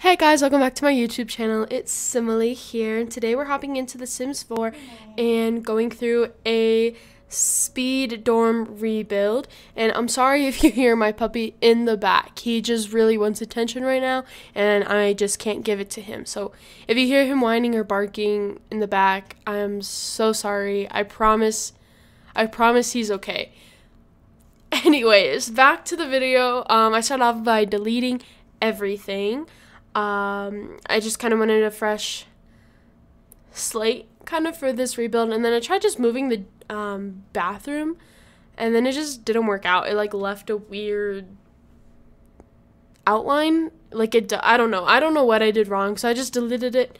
Hey guys, welcome back to my YouTube channel. It's Similie here, and today we're hopping into The Sims 4 and going through a speed dorm rebuild. And I'm sorry if you hear my puppy in the back. He just really wants attention right now, and I just can't give it to him. So if you hear him whining or barking in the back, I'm so sorry. I promise, I promise he's okay. Anyways, back to the video. Um, I start off by deleting everything. Um, I just kind of wanted a fresh slate kind of for this rebuild, and then I tried just moving the um, bathroom, and then it just didn't work out. It like left a weird outline. Like it, I don't know. I don't know what I did wrong, so I just deleted it,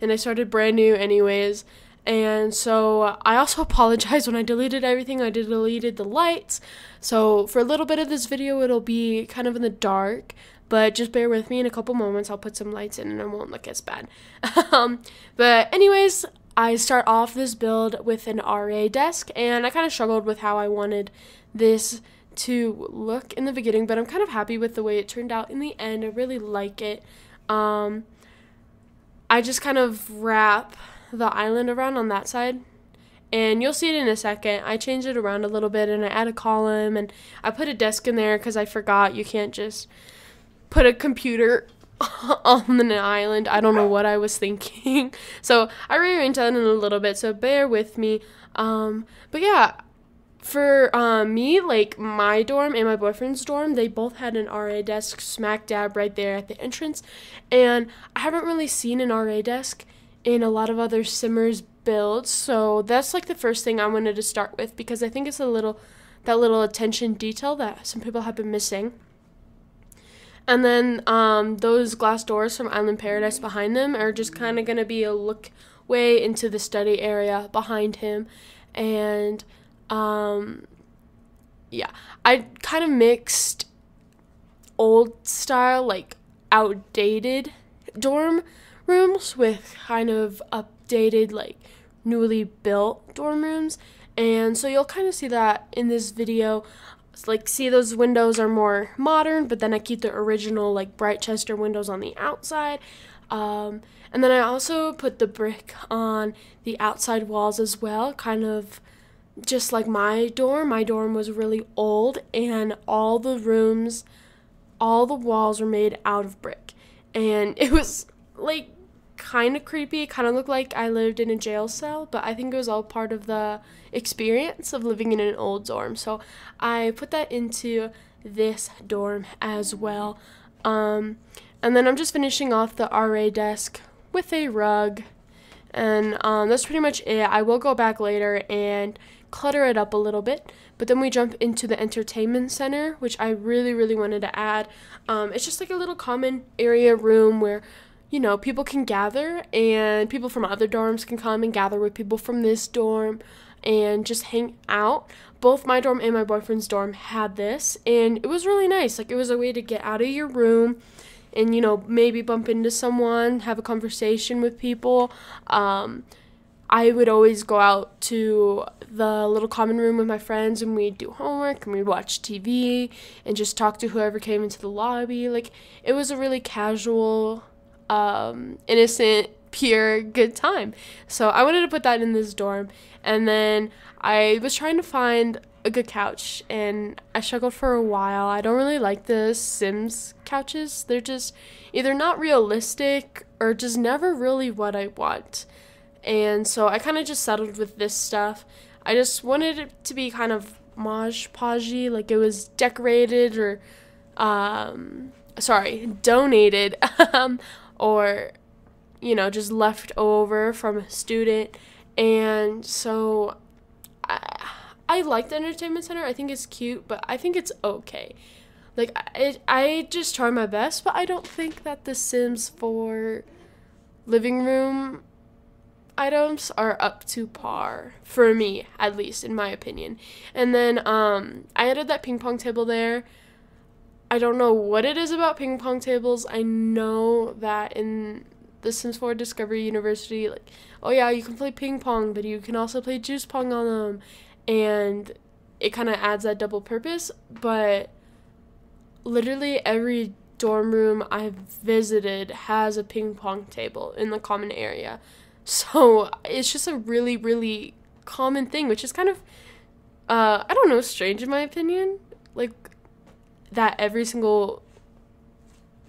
and I started brand new anyways. And so I also apologize when I deleted everything. I deleted the lights. So for a little bit of this video, it'll be kind of in the dark but just bear with me in a couple moments. I'll put some lights in and it won't look as bad. um, but anyways, I start off this build with an RA desk, and I kind of struggled with how I wanted this to look in the beginning, but I'm kind of happy with the way it turned out in the end. I really like it. Um, I just kind of wrap the island around on that side and you'll see it in a second. I changed it around a little bit and I add a column and I put a desk in there because I forgot you can't just put a computer on an island. I don't know what I was thinking. So I rearranged that in a little bit, so bear with me. Um, but yeah, for um, me, like my dorm and my boyfriend's dorm, they both had an RA desk smack dab right there at the entrance. And I haven't really seen an RA desk in a lot of other Simmers builds. So that's like the first thing I wanted to start with because I think it's a little, that little attention detail that some people have been missing. And then um, those glass doors from Island Paradise behind them are just kind of going to be a look way into the study area behind him. And um, yeah, I kind of mixed old style, like outdated dorm rooms with kind of updated, like newly built dorm rooms. And so you'll kind of see that in this video like see those windows are more modern but then i keep the original like Britechester windows on the outside. Um, and then i also put the brick on the outside walls as well kind of just like my dorm. My dorm was really old and all the rooms all the walls were made out of brick. And it was like kind of creepy. Kind of looked like I lived in a jail cell, but I think it was all part of the experience of living in an old dorm. So I put that into this dorm as well. Um, and then I'm just finishing off the RA desk with a rug. And um, that's pretty much it. I will go back later and clutter it up a little bit. But then we jump into the entertainment center, which I really, really wanted to add. Um, it's just like a little common area room where you know, people can gather and people from other dorms can come and gather with people from this dorm and just hang out. Both my dorm and my boyfriend's dorm had this, and it was really nice. Like, it was a way to get out of your room and, you know, maybe bump into someone, have a conversation with people. Um, I would always go out to the little common room with my friends and we'd do homework and we'd watch TV and just talk to whoever came into the lobby. Like, it was a really casual um, innocent, pure, good time. So I wanted to put that in this dorm. And then I was trying to find a good couch and I struggled for a while. I don't really like the Sims couches. They're just either not realistic or just never really what I want. And so I kind of just settled with this stuff. I just wanted it to be kind of mosh podgy, like it was decorated or um sorry, donated um or you know just left over from a student. And so I, I like the entertainment center. I think it's cute but i think it's okay. Like I, I just try my best but i don't think that the sims 4 living room items are up to par for me at least in my opinion. And then um i added that ping pong table there I don't know what it is about ping pong tables. I know that in the Sims 4 Discovery University, like, oh yeah, you can play ping pong, but you can also play juice pong on them. And it kind of adds that double purpose. But literally every dorm room I've visited has a ping pong table in the common area. So it's just a really, really common thing, which is kind of, uh, I don't know, strange in my opinion. Like, that every single,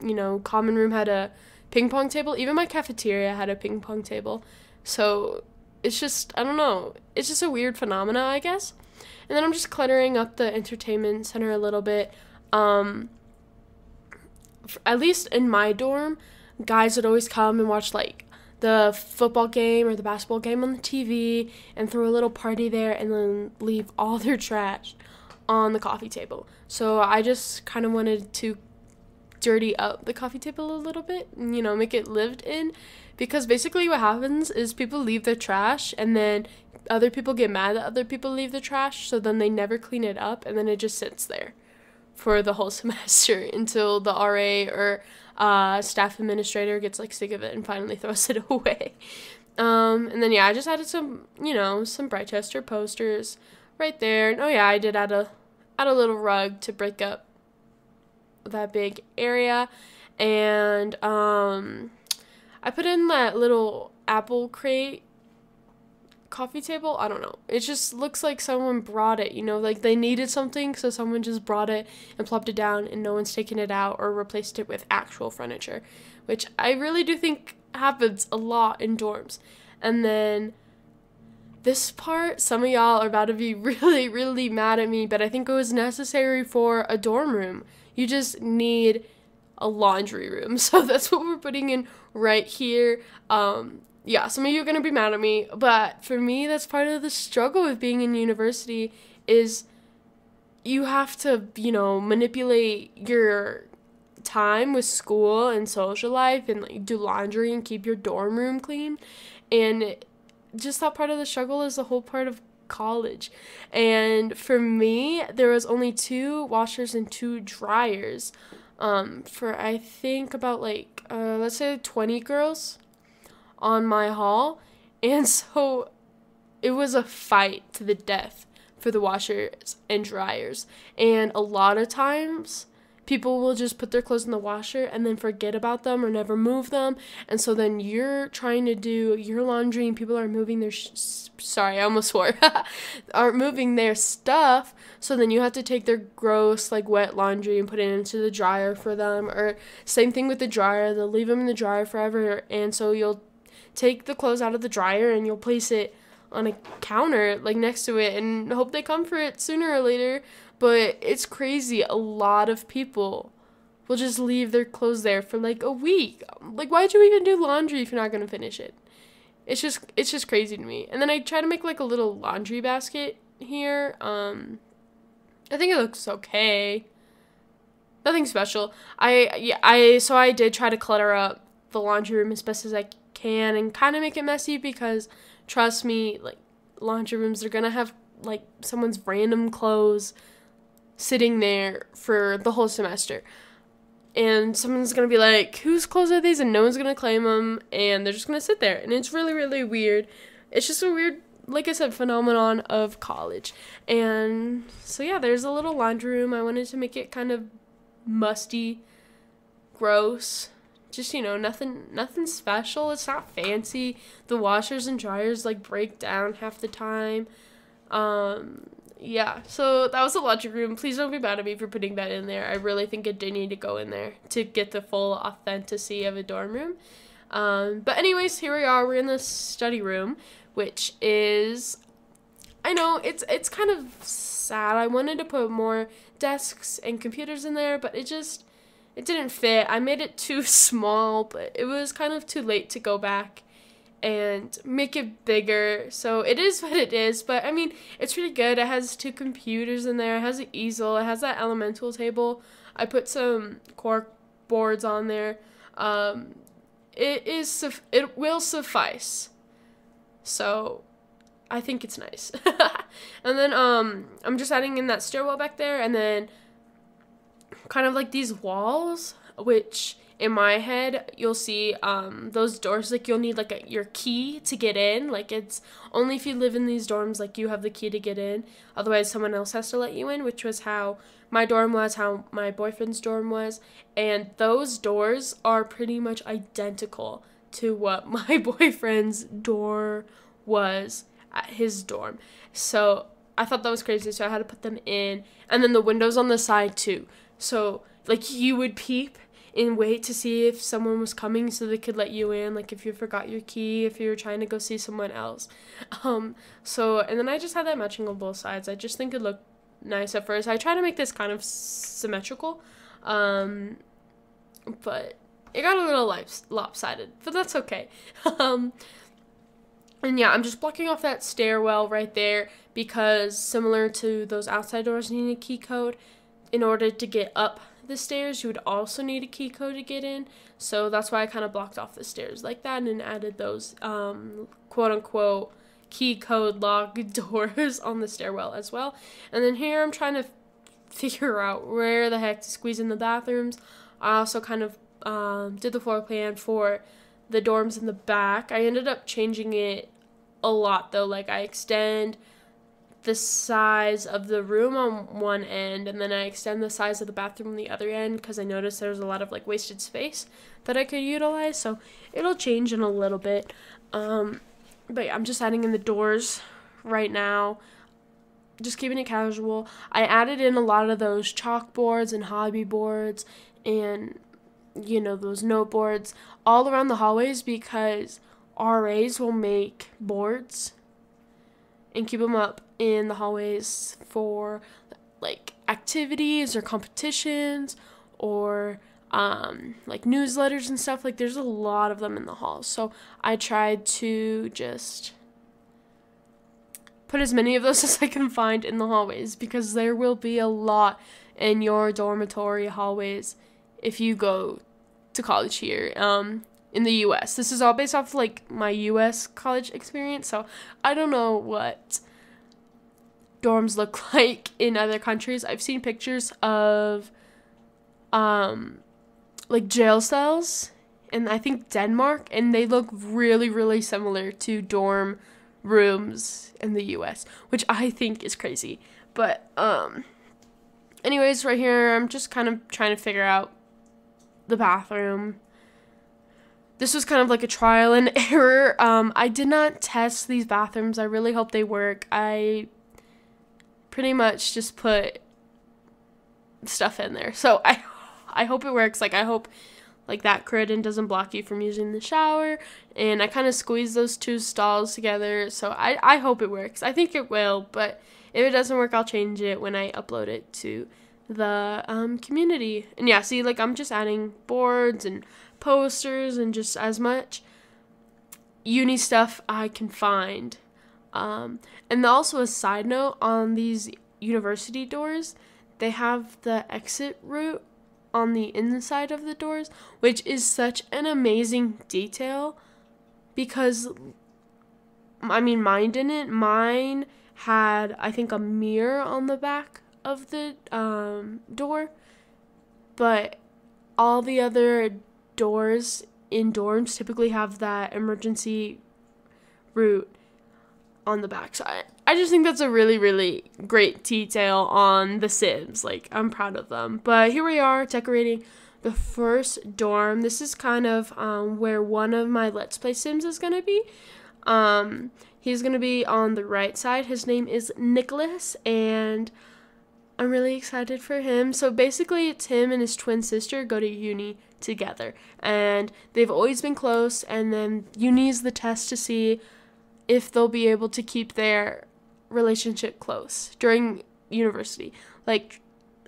you know, common room had a ping pong table. Even my cafeteria had a ping pong table. So it's just, I don't know, it's just a weird phenomena, I guess. And then I'm just cluttering up the entertainment center a little bit. Um, at least in my dorm, guys would always come and watch like the football game or the basketball game on the TV and throw a little party there and then leave all their trash on the coffee table. So I just kind of wanted to dirty up the coffee table a little bit, you know, make it lived in because basically what happens is people leave their trash and then other people get mad that other people leave the trash, so then they never clean it up and then it just sits there for the whole semester until the RA or uh, staff administrator gets like sick of it and finally throws it away. Um, and then yeah, I just added some, you know, some Britechester posters right there. And oh yeah, I did add a add a little rug to break up that big area. And um, I put in that little apple crate coffee table. I don't know. It just looks like someone brought it, you know, like they needed something, so someone just brought it and plopped it down, and no one's taken it out or replaced it with actual furniture, which I really do think happens a lot in dorms. And then this part, some of y'all are about to be really, really mad at me, but I think it was necessary for a dorm room. You just need a laundry room. So that's what we're putting in right here. Um, yeah, some of you are going to be mad at me, but for me, that's part of the struggle with being in university is you have to, you know, manipulate your time with school and social life and like do laundry and keep your dorm room clean. And just that part of the struggle is the whole part of college. And for me, there was only two washers and two dryers. Um, for I think about like uh, let's say 20 girls on my hall. And so it was a fight to the death for the washers and dryers. And a lot of times people will just put their clothes in the washer and then forget about them or never move them. And so then you're trying to do your laundry and people are moving their sh- sorry, I almost swore. aren't moving their stuff. So then you have to take their gross like wet laundry and put it into the dryer for them or same thing with the dryer. They'll leave them in the dryer forever and so you'll take the clothes out of the dryer and you'll place it on a counter like next to it and hope they come for it sooner or later. But it's crazy. A lot of people will just leave their clothes there for like a week. Like why'd you even do laundry if you're not gonna finish it? It's just it's just crazy to me. And then I try to make like a little laundry basket here. Um I think it looks okay. Nothing special. I yeah, I so I did try to clutter up the laundry room as best as I can and kind of make it messy because trust me, like laundry rooms are going to have like someone's random clothes sitting there for the whole semester. And someone's to be like, whose clothes are these? And no one's to claim them. And they're just to sit there. And it's really, really weird. It's just a weird, like I said, phenomenon of college. And so, yeah, there's a little laundry room. I wanted to make it kind of musty, gross, just you know nothing nothing special it's not fancy the washers and dryers like break down half the time um yeah so that was the laundry room. Please don't be mad at me for putting that in there. I really think it did need to go in there to get the full authenticity of a dorm room. Um but anyways here we are. We're in the study room which is i know it's it's kind of sad. I wanted to put more desks and computers in there but it just it didn't fit. I made it too small, but it was kind of too late to go back and make it bigger. So it is what it is, but I mean, it's really good. It has two computers in there. It has an easel. It has that elemental table. I put some cork boards on there. Um, it is it will suffice. So I think it's nice. and then um I'm just adding in that stairwell back there and then kind of like these walls, which in my head, you'll see um, those doors. Like you'll need like a, your key to get in. Like it's only if you live in these dorms, like you have the key to get in. Otherwise, someone else has to let you in. Which was how my dorm was, how my boyfriend's dorm was, and those doors are pretty much identical to what my boyfriend's door was at his dorm. So I thought that was crazy. So I had to put them in, and then the windows on the side too. So like you would peep and wait to see if someone was coming so they could let you in like if you forgot your key if you were trying to go see someone else. Um so and then i just had that matching on both sides. I just think it looked nice at first. I try to make this kind of symmetrical um but it got a little lopsided but that's okay. Um and yeah i'm just blocking off that stairwell right there because similar to those outside doors needing a key code in order to get up the stairs, you would also need a key code to get in. So that's why I kind of blocked off the stairs like that and added those um, quote unquote key code lock doors on the stairwell as well. And then here I'm trying to figure out where the heck to squeeze in the bathrooms. I also kind of um, did the floor plan for the dorms in the back. I ended up changing it a lot though. Like I extend the size of the room on one end and then I extend the size of the bathroom on the other end because I noticed there's a lot of like wasted space that I could utilize. So it'll change in a little bit. Um, but yeah, I'm just adding in the doors right now. Just keeping it casual. I added in a lot of those chalkboards and hobby boards and you know those note boards all around the hallways because RAs will make boards and keep them up in the hallways for like activities or competitions or um, like newsletters and stuff. Like there's a lot of them in the halls. So I tried to just put as many of those as I can find in the hallways because there will be a lot in your dormitory hallways if you go to college here. Um, in the US. This is all based off like my US college experience, so I don't know what dorms look like in other countries. I've seen pictures of um like jail cells in I think Denmark and they look really really similar to dorm rooms in the US, which I think is crazy. But um anyways, right here I'm just kind of trying to figure out the bathroom this was kind of like a trial and error. Um, I did not test these bathrooms. I really hope they work. I pretty much just put stuff in there. So I I hope it works. Like I hope like that curtain doesn't block you from using the shower and I kind of squeeze those two stalls together. So I I hope it works. I think it will, but if it doesn't work, I'll change it when I upload it to the um, community. And yeah, see like I'm just adding boards and posters and just as much uni stuff I can find. Um, and also a side note on these university doors, they have the exit route on the inside of the doors, which is such an amazing detail because I mean mine didn't. Mine had I think a mirror on the back of the um, door, but all the other doors in dorms typically have that emergency route on the backside. I just think that's a really, really great detail on The Sims. Like, I'm proud of them. But here we are decorating the first dorm. This is kind of um, where one of my Let's Play Sims is going to be. Um, he's going to be on the right side. His name is Nicholas, and I'm really excited for him. So basically, it's him and his twin sister go to uni together, and they've always been close. And then uni is the test to see if they'll be able to keep their relationship close during university. Like,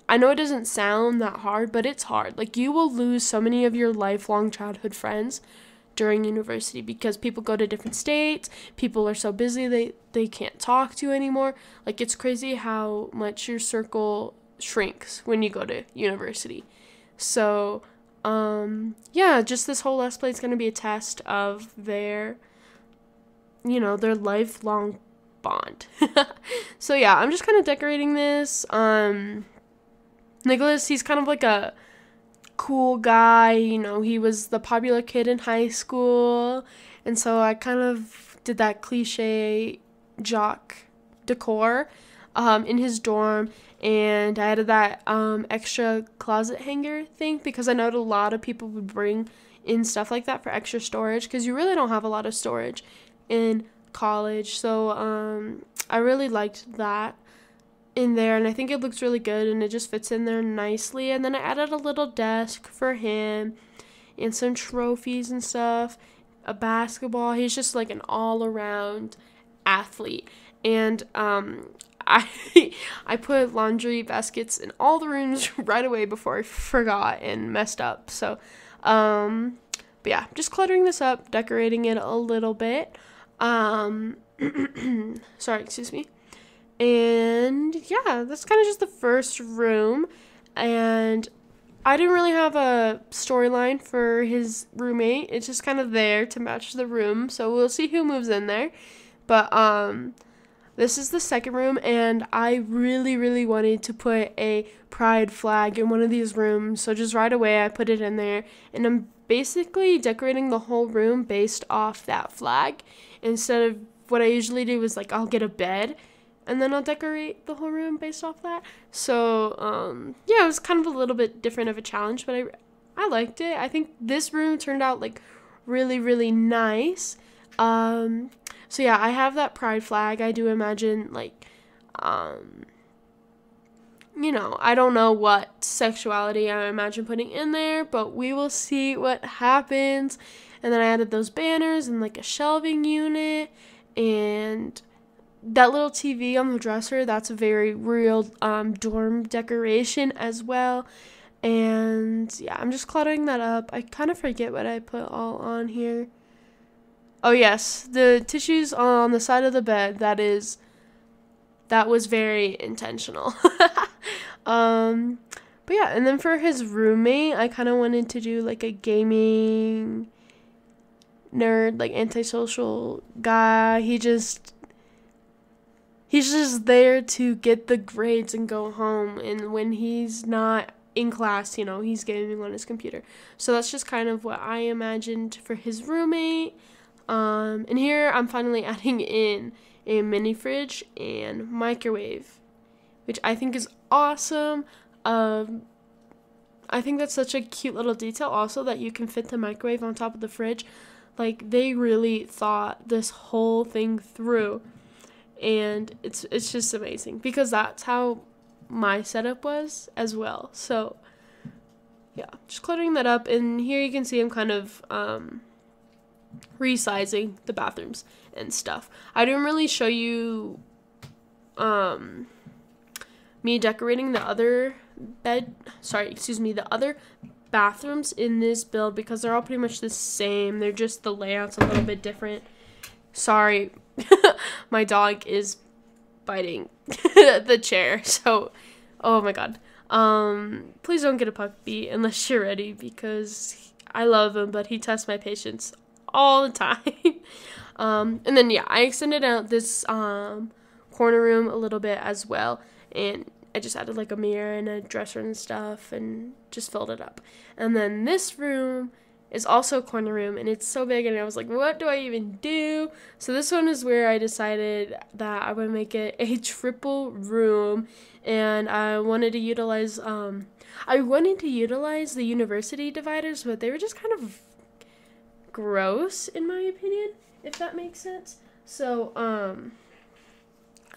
I know it doesn't sound that hard, but it's hard. Like, you will lose so many of your lifelong childhood friends during university because people go to different states people are so busy they they can't talk to you anymore like it's crazy how much your circle shrinks when you go to university so um yeah just this whole let's play is going to be a test of their you know their lifelong bond so yeah i'm just kind of decorating this um nicholas he's kind of like a cool guy. You know, he was the popular kid in high school. And so I kind of did that cliche jock decor um, in his dorm. And I added that um, extra closet hanger thing because I know a lot of people would bring in stuff like that for extra storage because you really don't have a lot of storage in college. So um, I really liked that in there and I think it looks really good and it just fits in there nicely. And then I added a little desk for him and some trophies and stuff, a basketball. He's just like an all around athlete. And um, I I put laundry baskets in all the rooms right away before I forgot and messed up. So um, but yeah, just cluttering this up, decorating it a little bit. Um, sorry, excuse me. And yeah, that's kind of just the first room. And I didn't really have a storyline for his roommate. It's just kind of there to match the room. So we'll see who moves in there. But um this is the second room and I really really wanted to put a pride flag in one of these rooms. So just right away I put it in there and I'm basically decorating the whole room based off that flag instead of what I usually do is like I'll get a bed and then I'll decorate the whole room based off that. So, um, yeah, it was kind of a little bit different of a challenge, but I, I liked it. I think this room turned out like really, really nice. Um, so yeah, I have that pride flag. I do imagine like, um, you know, I don't know what sexuality I imagine putting in there, but we will see what happens. And then I added those banners and like a shelving unit and that little TV on the dresser, that's a very real um, dorm decoration as well. And yeah, I'm just cluttering that up. I kind of forget what I put all on here. Oh, yes, the tissues on the side of the bed, that is, that was very intentional. um, but yeah, and then for his roommate, I kind of wanted to do like a gaming nerd, like antisocial guy. He just he's just there to get the grades and go home. And when he's not in class, you know, he's gaming on his computer. So that's just kind of what I imagined for his roommate. Um, and here I'm finally adding in a mini fridge and microwave, which I think is awesome. Um, I think that's such a cute little detail also that you can fit the microwave on top of the fridge. Like they really thought this whole thing through and it's it's just amazing because that's how my setup was as well. So yeah, just cluttering that up and here you can see I'm kind of um resizing the bathrooms and stuff. I didn't really show you um me decorating the other bed sorry, excuse me, the other bathrooms in this build because they're all pretty much the same. They're just the layouts a little bit different. Sorry, my dog is biting the chair. So, oh my god. Um, please don't get a puppy unless you're ready because I love him, but he tests my patience all the time. um, and then yeah, I extended out this um corner room a little bit as well, and I just added like a mirror and a dresser and stuff, and just filled it up. And then this room is also a corner room and it's so big and I was like, what do I even do? So this one is where I decided that I would make it a triple room and I wanted to utilize um I wanted to utilize the university dividers, but they were just kind of gross in my opinion, if that makes sense. So um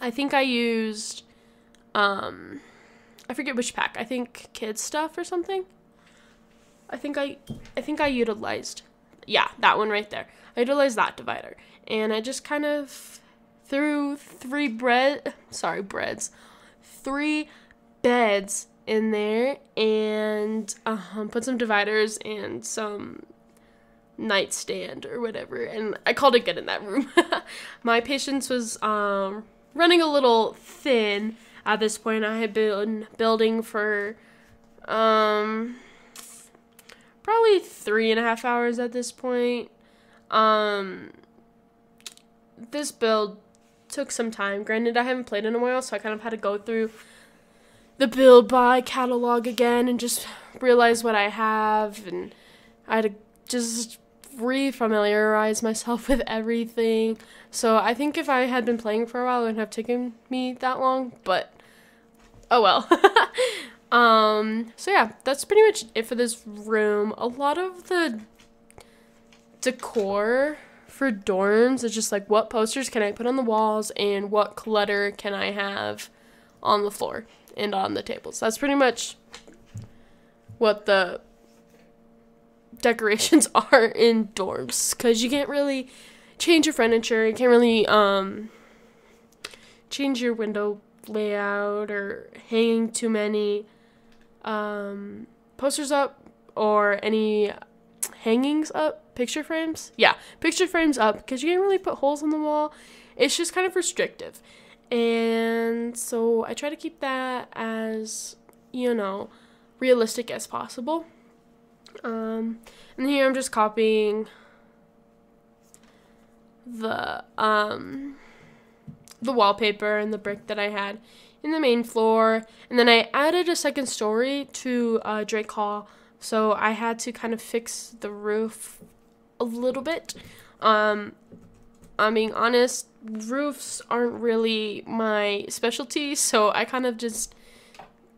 I think I used um I forget which pack. I think kids stuff or something. I think I I think I utilized yeah, that one right there. I utilized that divider. And I just kind of threw three bread sorry, breads. Three beds in there and um, put some dividers and some nightstand or whatever and I called it good in that room. My patience was um, running a little thin at this point. I had been building for um probably three and a half hours at this point. Um, this build took some time. Granted, I haven't played in a while, so I kind of had to go through the build by catalog again and just realize what I have, and I had to just re-familiarize myself with everything. So I think if I had been playing for a while, it wouldn't have taken me that long. But oh well. um. So yeah, that's pretty much it for this room. A lot of the decor for dorms is just like what posters can I put on the walls and what clutter can I have on the floor and on the tables. That's pretty much what the decorations are in dorms because you can't really change your furniture. You can't really um change your window layout or hang too many um posters up or any hangings up, picture frames. Yeah, picture frames up because you can't really put holes in the wall. It's just kind of restrictive. And so I try to keep that as, you know, realistic as possible. Um, and here I'm just copying the um, the wallpaper and the brick that I had in the main floor, and then I added a second story to uh, Drake Hall, so I had to kind of fix the roof a little bit. Um, I'm being honest, roofs aren't really my specialty, so I kind of just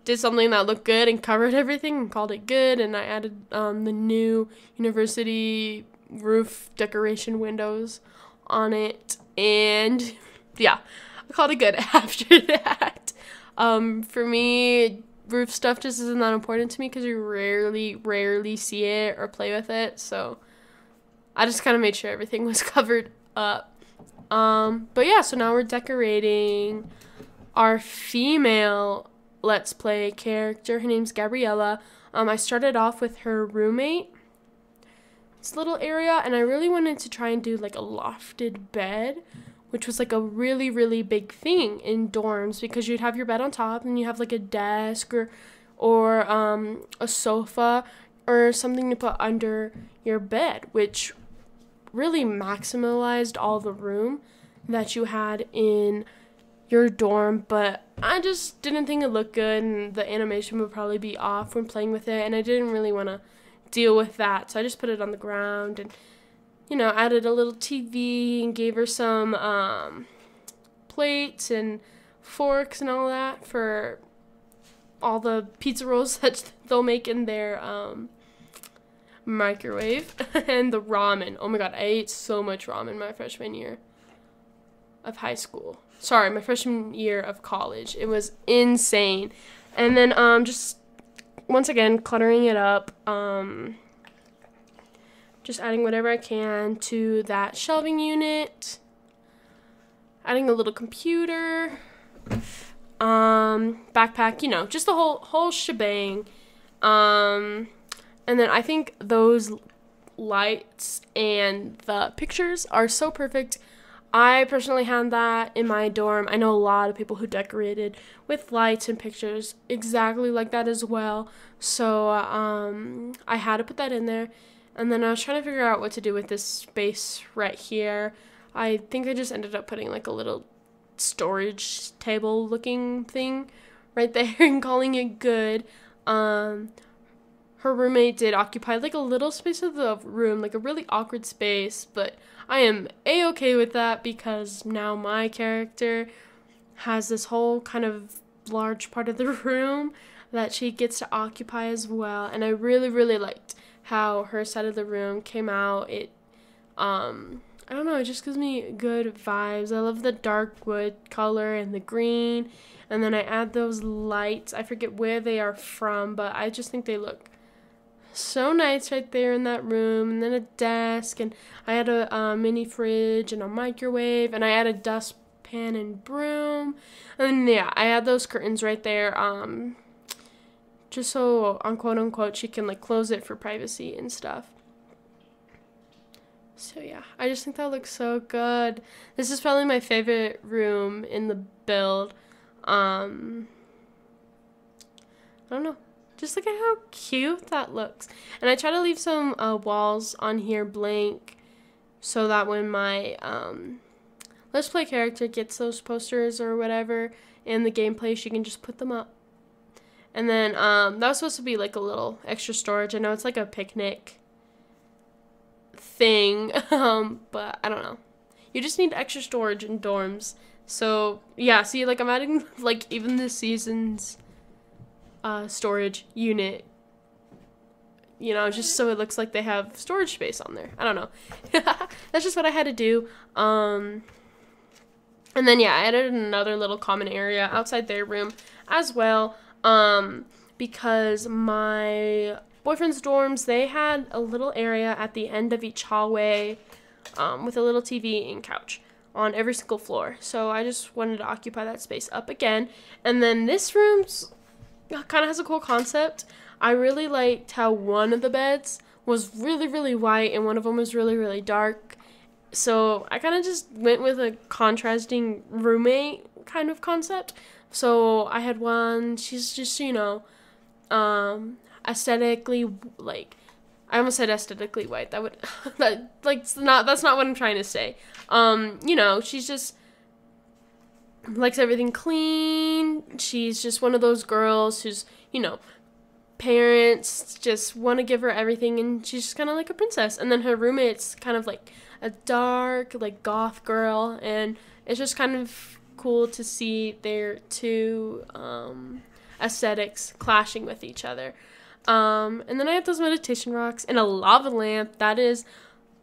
did something that looked good and covered everything and called it good. And I added um, the new university roof decoration windows on it. And yeah, I called it good after that. Um, for me, roof stuff just isn't that important to me because you rarely, rarely see it or play with it. So I just kind of made sure everything was covered up. Um, but yeah, so now we're decorating our female Let's Play character. Her name's Gabriella. Um, I started off with her roommate. This little area, and I really wanted to try and do like a lofted bed, which was like a really, really big thing in dorms because you'd have your bed on top and you have like a desk or, or um, a sofa or something to put under your bed, which really maximized all the room that you had in your dorm, but I just didn't think it looked good and the animation would probably be off when playing with it and I didn't really want to deal with that. So I just put it on the ground and you know, added a little TV and gave her some um, plates and forks and all that for all the pizza rolls that they'll make in their um, microwave and the ramen. Oh my god, I ate so much ramen my freshman year of high school sorry, my freshman year of college. It was insane. And then um just once again cluttering it up um just adding whatever I can to that shelving unit. Adding a little computer. Um backpack, you know, just the whole whole shebang. Um and then I think those lights and the pictures are so perfect I personally had that in my dorm. I know a lot of people who decorated with lights and pictures exactly like that as well. So um, I had to put that in there. And then I was trying to figure out what to do with this space right here. I think I just ended up putting like a little storage table looking thing right there and calling it good. Um, her roommate did occupy like a little space of the room, like a really awkward space, but I am a okay with that because now my character has this whole kind of large part of the room that she gets to occupy as well, and I really really liked how her side of the room came out. It um I don't know, it just gives me good vibes. I love the dark wood color and the green. And then I add those lights. I forget where they are from, but I just think they look so nice right there in that room and then a desk and i had a, a mini fridge and a microwave and i had a dustpan and broom and yeah i had those curtains right there um just so on quote unquote she can like close it for privacy and stuff. So yeah i just think that looks so good. This is probably my favorite room in the build um i don't know just look at how cute that looks. And I try to leave some uh, walls on here blank so that when my um, Let's Play character gets those posters or whatever in the gameplay, she can just put them up. And then um, that was supposed to be like a little extra storage. I know it's like a picnic thing, um, but I don't know. You just need extra storage in dorms. So yeah, see, like I'm adding like even the season's uh, storage unit. You know, just so it looks like they have storage space on there. I don't know. That's just what I had to do. Um, and then yeah, I added another little common area outside their room as well. Um, because my boyfriend's dorms they had a little area at the end of each hallway, um, with a little TV and couch on every single floor. So I just wanted to occupy that space up again. And then this room's kind of has a cool concept. I really liked how one of the beds was really really white and one of them was really really dark so I kind of just went with a contrasting roommate kind of concept. So I had one, she's just, you know, um, aesthetically, like, I almost said aesthetically white. That would, that, like, not, that's not what I'm trying to say. Um, you know, she's just, likes everything clean. She's just one of those girls who's, you know, parents just want to give her everything and she's just kind of like a princess. And then her roommate's kind of like, a dark like goth girl and it's just kind of cool to see their two um, aesthetics clashing with each other um, and then i have those meditation rocks and a lava lamp that is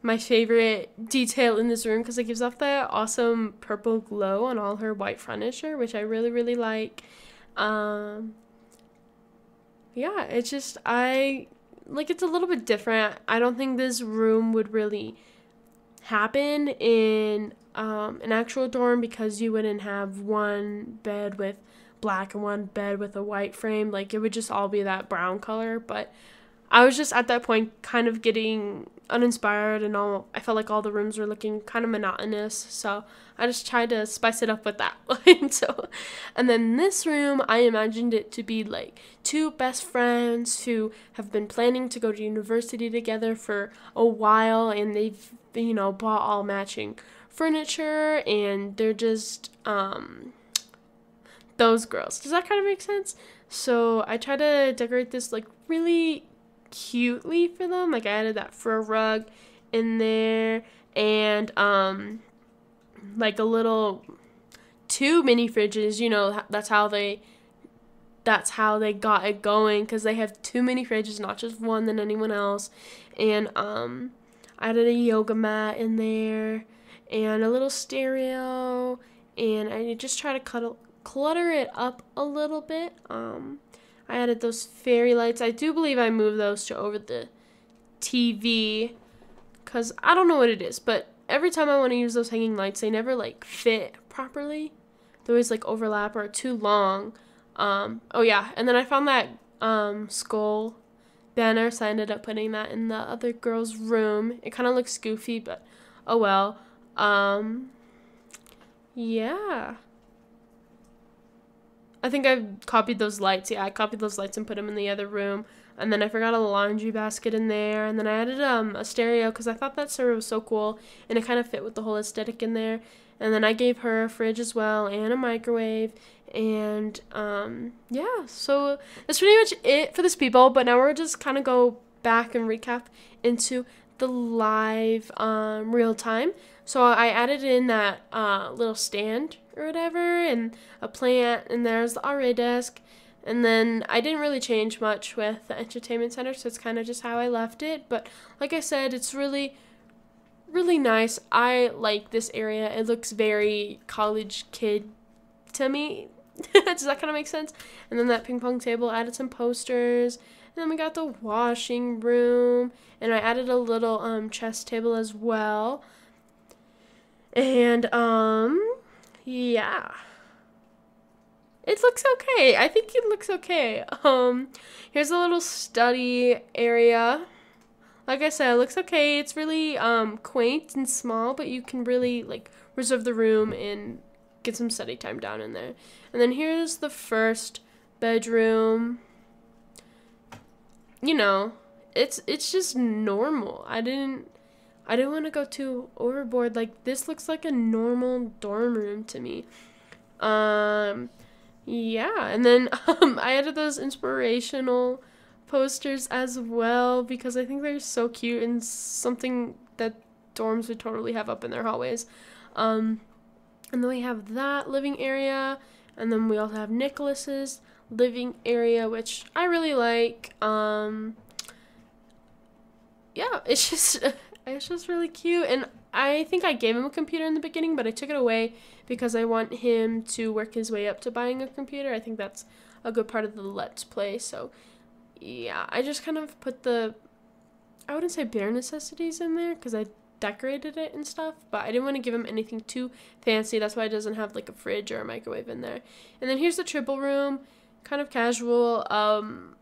my favorite detail in this room because it gives off that awesome purple glow on all her white furniture which i really really like um, yeah it's just i like it's a little bit different i don't think this room would really happen in um, an actual dorm because you wouldn't have one bed with black and one bed with a white frame. Like it would just all be that brown color. But I was just at that point kind of getting uninspired and all I felt like all the rooms were looking kind of monotonous. So I just tried to spice it up with that. and so and then this room I imagined it to be like two best friends who have been planning to go to university together for a while and they've you know, bought all matching furniture and they're just um those girls. Does that kind of make sense? So I try to decorate this like really cutely for them. Like I added that fur rug in there and um like a little two mini fridges, you know, that's how they that's how they got it going cuz they have too many fridges, not just one than anyone else. And um I added a yoga mat in there and a little stereo and I just try to cut, clutter it up a little bit. Um, I added those fairy lights. I do believe I moved those to over the TV because I don't know what it is, but every time I want to use those hanging lights, they never like fit properly. They always like overlap or too long. Um, oh yeah, and then I found that um, skull banner, so I ended up putting that in the other girl's room. It kind of looks goofy, but oh well. Um, yeah. I think I copied those lights. Yeah, I copied those lights and put them in the other room. And then I forgot a laundry basket in there. And then I added um, a stereo because I thought that stereo was so cool. And it kind of fit with the whole aesthetic in there. And then I gave her a fridge as well and a microwave. And um, yeah, so that's pretty much it for this people. But now we're just kind of go back and recap into the live um, real time. So I added in that uh, little stand or whatever, and a plant, and there's the RA desk. And then I didn't really change much with the entertainment center, so it's kind of just how I left it. But like I said, it's really, really nice. I like this area. It looks very college kid to me. Does that kind of make sense? And then that ping pong table added some posters. And then we got the washing room. And I added a little um, chess table as well. And, um, yeah. It looks okay. I think it looks okay. Um, here's a little study area. Like I said, it looks okay. It's really um quaint and small, but you can really like reserve the room and get some study time down in there. And then here's the first bedroom. You know, it's it's just normal. I didn't I didn't want to go too overboard. Like this looks like a normal dorm room to me. Um yeah, and then um, I added those inspirational posters as well because I think they're so cute and something that dorms would totally have up in their hallways. Um, and then we have that living area, and then we also have Nicholas's living area, which I really like. Um, yeah, it's just it's just really cute, and I think I gave him a computer in the beginning, but I took it away because I want him to work his way up to buying a computer. I think that's a good part of the Let's Play. So, yeah, I just kind of put the, I wouldn't say bare necessities in there because I decorated it and stuff, but I didn't want to give him anything too fancy. That's why it doesn't have like a fridge or a microwave in there. And then here's the triple room, kind of casual. Um,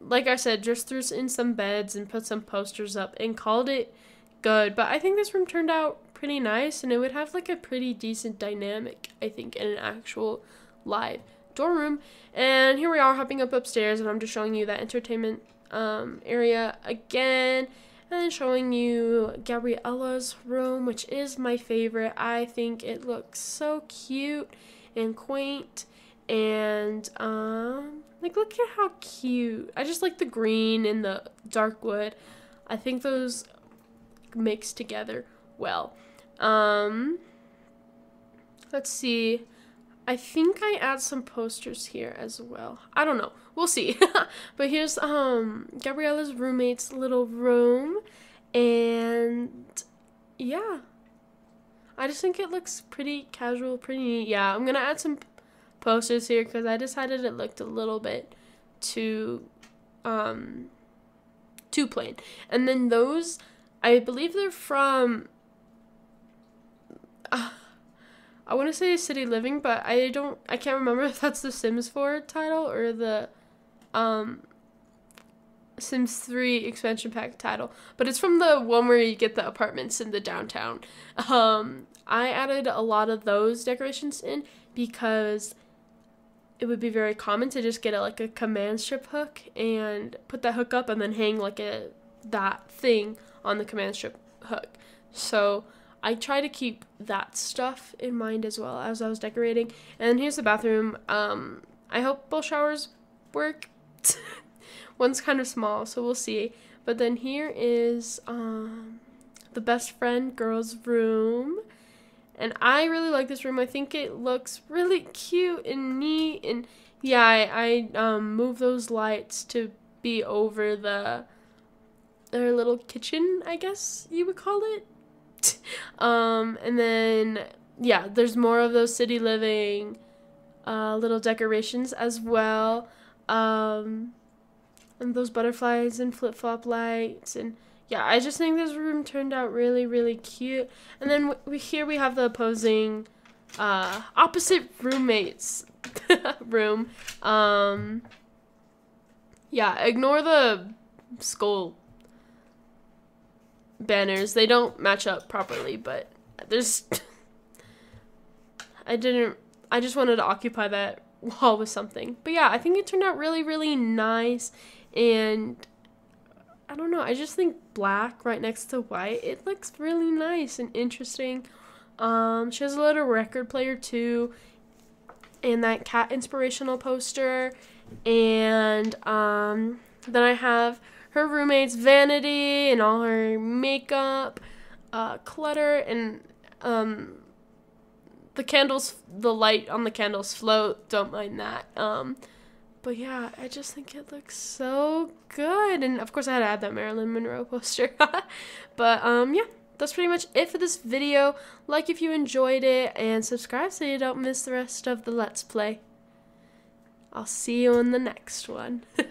like I said, just threw in some beds and put some posters up and called it good. But I think this room turned out pretty nice and it would have like a pretty decent dynamic, I think, in an actual live dorm room. And here we are hopping up upstairs and I'm just showing you that entertainment um, area again. And then showing you Gabriella's room, which is my favorite. I think it looks so cute and quaint. And, um, like, look at how cute. I just like the green and the dark wood. I think those mix together well. Um, let's see. I think I add some posters here as well. I don't know. We'll see. but here's um Gabriella's roommate's little room and yeah. I just think it looks pretty casual, pretty neat. Yeah, I'm going to add some posters here cuz I decided it looked a little bit too um too plain. And then those I believe they're from uh, I want to say City Living, but I don't. I can't remember if that's the Sims 4 title or the um, Sims 3 expansion pack title. But it's from the one where you get the apartments in the downtown. Um, I added a lot of those decorations in because it would be very common to just get a, like a command strip hook and put that hook up and then hang like a that thing on the command strip hook. So I try to keep that stuff in mind as well as I was decorating. And here's the bathroom. Um, I hope both showers work. One's kind of small, so we'll see. But then here is um, the best friend girl's room. And I really like this room. I think it looks really cute and neat. And yeah, I, I um, move those lights to be over the their little kitchen, I guess you would call it. um, and then yeah, there's more of those city living uh, little decorations as well. Um, and those butterflies and flip flop lights and yeah, I just think this room turned out really really cute. And then we, here we have the opposing uh, opposite roommates room. Um, yeah, ignore the skull banners. They don't match up properly, but there's. I didn't. I just wanted to occupy that wall with something. But yeah, I think it turned out really, really nice. And I don't know. I just think black right next to white, it looks really nice and interesting. Um, she has a little record player too, and that cat inspirational poster. And um, then I have her roommate's vanity and all her makeup, uh, clutter, and um, the candles, the light on the candles float. Don't mind that. Um, but yeah, I just think it looks so good. And of course, I had to add that Marilyn Monroe poster. but um, yeah, that's pretty much it for this video. Like if you enjoyed it, and subscribe so you don't miss the rest of the Let's Play. I'll see you in the next one.